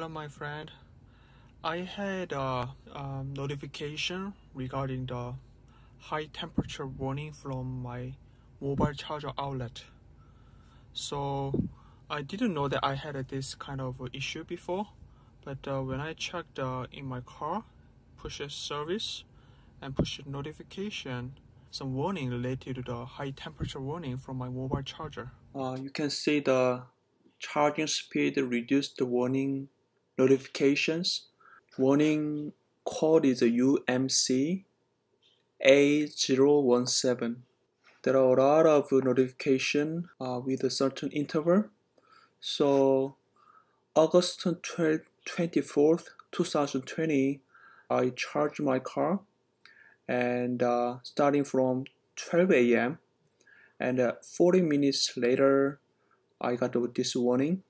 Hello, my friend. I had a, a notification regarding the high temperature warning from my mobile charger outlet. So I didn't know that I had this kind of issue before, but uh, when I checked uh, in my car, push service and push notification, some warning related to the high temperature warning from my mobile charger. Uh, you can see the charging speed reduced the warning notifications. Warning code is a UMC A017. There are a lot of notification uh, with a certain interval. So August 24th, 2020, I charged my car and uh, starting from 12 a.m. and uh, 40 minutes later I got this warning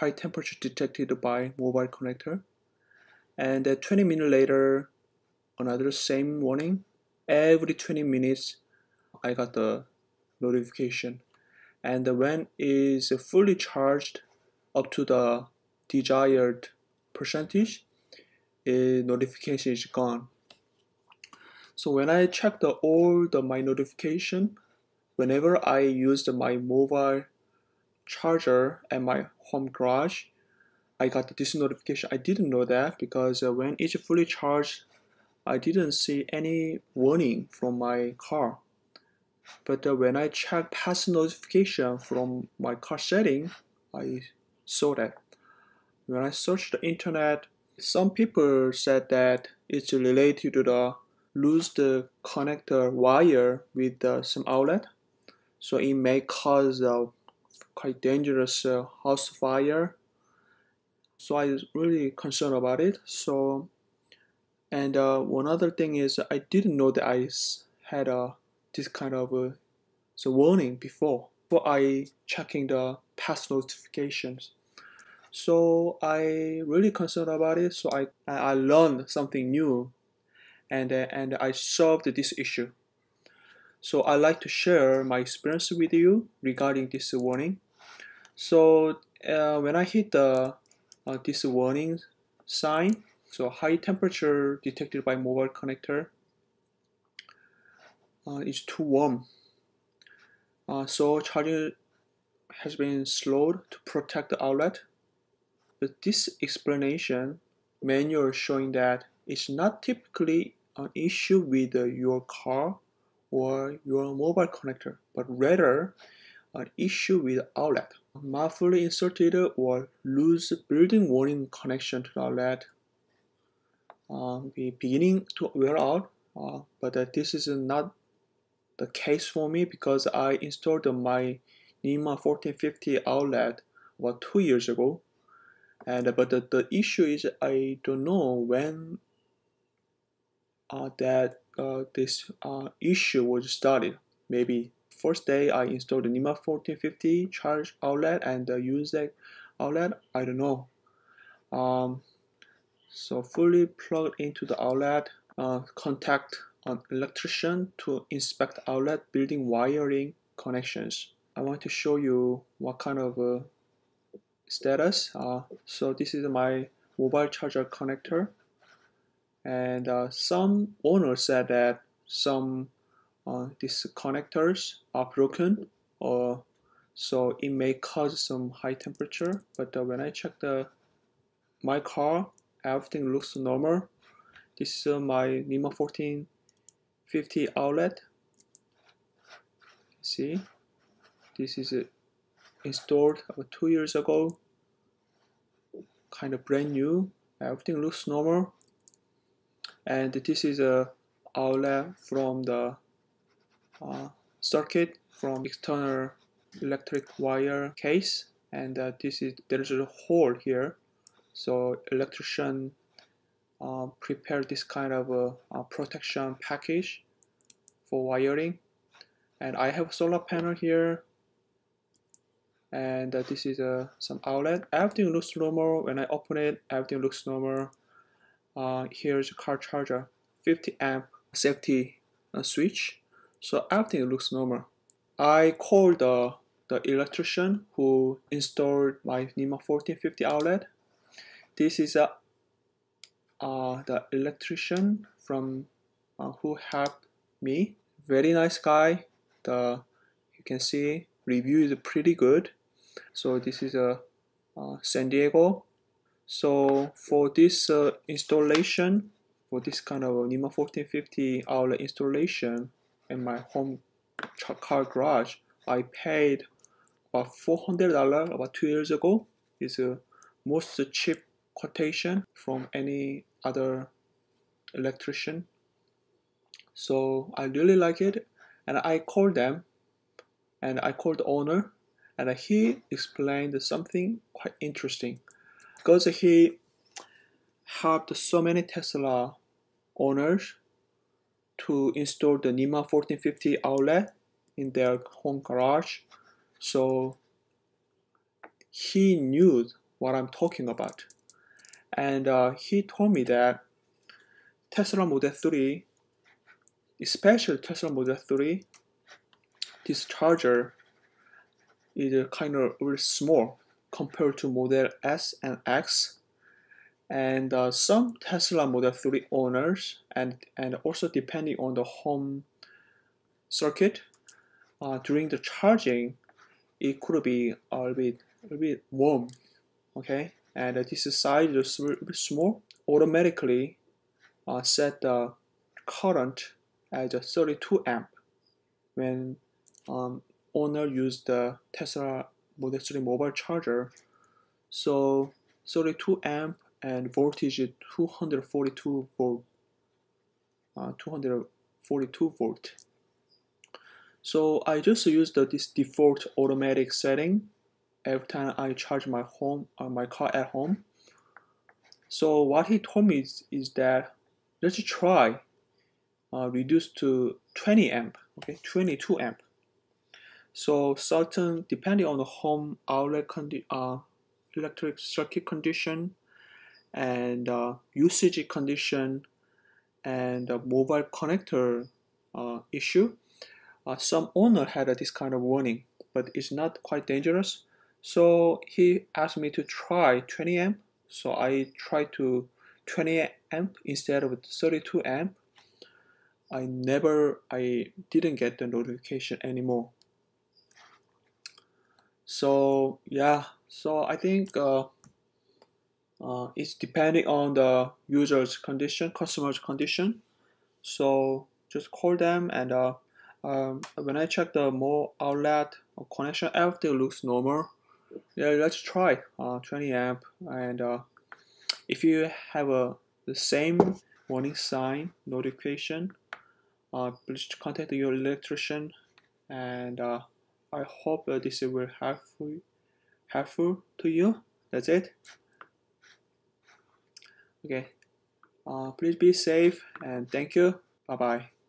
high temperature detected by mobile connector. And uh, 20 minutes later another same warning. Every 20 minutes I got the notification. And when is fully charged up to the desired percentage a notification is gone. So when I check the all the my notification, whenever I used my mobile charger at my home garage, I got this notification. I didn't know that because uh, when it's fully charged, I didn't see any warning from my car. But uh, when I checked past notification from my car setting, I saw that. When I searched the internet, some people said that it's related to the lose the connector wire with uh, some outlet so it may cause a quite dangerous uh, house fire. So I was really concerned about it. So and uh, one other thing is I didn't know that I had a uh, this kind of a uh, so warning before before I checking the past notifications. So I really concerned about it. So I I learned something new. And, uh, and I solved this issue. So I like to share my experience with you regarding this warning. So uh, when I hit the uh, this warning sign, so high temperature detected by mobile connector uh, is too warm. Uh, so charging has been slowed to protect the outlet. But this explanation manual showing that it's not typically an issue with your car or your mobile connector, but rather an issue with outlet. Muffled inserted or loose built-in warning connection to the outlet uh, be beginning to wear out, uh, but uh, this is not the case for me because I installed my NEMA 1450 outlet about two years ago, and but the, the issue is I don't know when uh, that uh, this uh, issue was started. Maybe first day I installed the NEMA 1450 charge outlet and use that outlet. I don't know. Um, so fully plugged into the outlet. Uh, contact an electrician to inspect outlet building wiring connections. I want to show you what kind of uh, status. Uh, so this is my mobile charger connector and uh, some owners said that some uh, these connectors are broken or so it may cause some high temperature. But uh, when I check the my car everything looks normal. This is uh, my NEMA 1450 outlet. See? This is uh, installed about two years ago. Kind of brand new. Everything looks normal and this is a outlet from the uh, circuit from external electric wire case. And uh, this is there's a hole here. So electrician uh, prepare this kind of a, a, protection package for wiring. And I have a solar panel here. And uh, this is uh, some outlet. Everything looks normal. When I open it everything looks normal uh, here's a car charger 50 amp safety uh, switch. So everything looks normal. I called the, the electrician who installed my NEMA 1450 outlet. This is a uh, the electrician from uh, who helped me. Very nice guy. The you can see review is pretty good. So this is a uh, San Diego so for this uh, installation for this kind of NEMA 1450 outlet installation in my home car garage I paid about $400 about two years ago. Is a most cheap quotation from any other electrician. So I really like it and I called them and I called the owner and he explained something quite interesting because he helped so many Tesla owners to install the NEMA 1450 outlet in their home garage. So he knew what I'm talking about. And uh, he told me that Tesla Model 3 especially Tesla Model 3 this charger is kind of very small compared to Model S and X. And uh, some Tesla Model 3 owners and and also depending on the home circuit uh, during the charging it could be a little bit, a little bit warm okay? And uh, this size is very small automatically uh, set the current as 32 amp when um, owner used the Tesla Model 3 mobile charger. So 32 amp and voltage 242 volt. Uh, 242 volt. So I just use the, this default automatic setting every time I charge my home uh, my car at home. So what he told me is, is that let's try uh, reduced to 20 amp, okay, 22 amp. So certain, depending on the home outlet condi uh, electric circuit condition and uh, usage condition and mobile connector uh, issue, uh, some owner had this kind of warning, but it's not quite dangerous. So he asked me to try 20 amp. So I tried to 20 amp instead of 32 amp I never, I didn't get the notification anymore. So yeah, so I think uh, uh, it's depending on the user's condition, customer's condition. So just call them and uh, um, when I check the more outlet connection, everything looks normal. Yeah, let's try uh, 20 amp and uh, if you have a the same warning sign notification uh, please contact your electrician and I hope uh, this will helpful helpful to you. That's it. Okay. Uh, please be safe and thank you. Bye bye